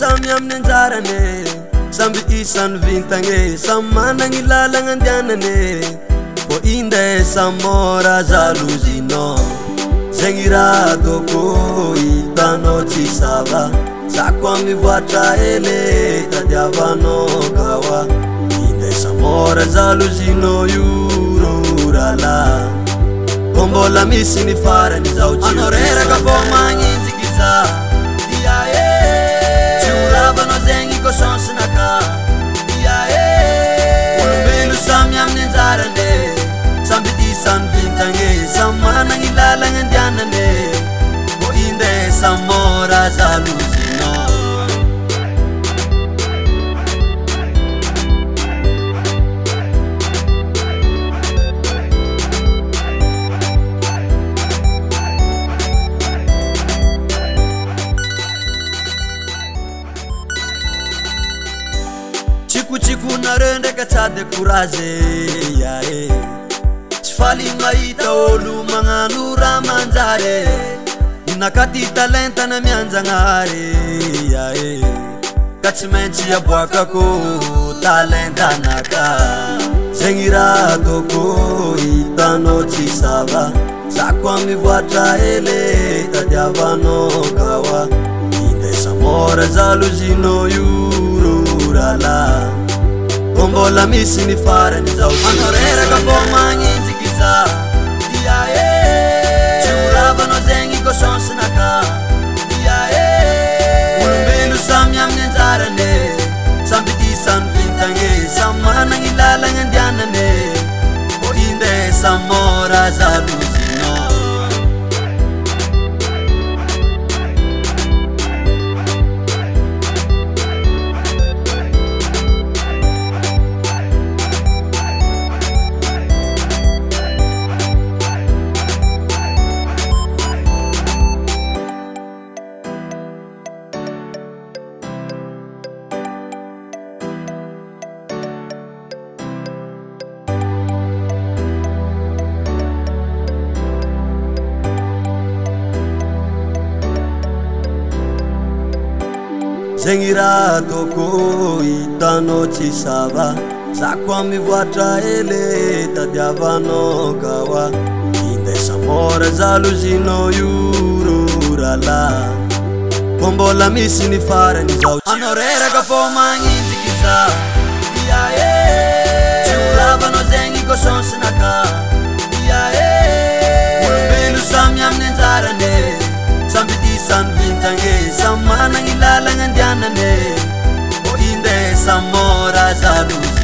samy amin'ny anjarany samby isany vintagne samy managny lalagn'andeanane vô indesa môra zalozinao zegny raa tako hitanao tsy sava zako amiivoatra ene tadiavana kahoa indesa môra zalozinao io rorala vô mbola misy ny farany zao tsinao reraka vô magninjika za ssinak ia eh. elu sam yamne zare nde sambe ɗi santintage sam managi lalage ndiade nde mo inde sammo razalu kotsikonareo ndraika tsa dekoraze yae tsy e. falin mahita olo magnano raha manjary naka ty talentanamianjagnahry ya e ka tsy maintsy aboakakô talentanaka zegny raha ataoko hitanao tsy sava zako amiivoatra ele tadiavanao kahoa hitesamora zalozinao io rô raala lamisini farenizao anorerakapo magnenzikiza diae eh. seulavano zegny kosan zegny raa taoko hitanao tsy sava zako a mivoatra eleta diavana kahoa indesamora zalozina ioro rala ko mbola misy nyfaragny zaotanareraka fô maninikza ia e, tsy lavana zegny kosonsinak ia e, lbeo samy aminynjaran sambidisanyvintae manailalangandianane oinde samorazarus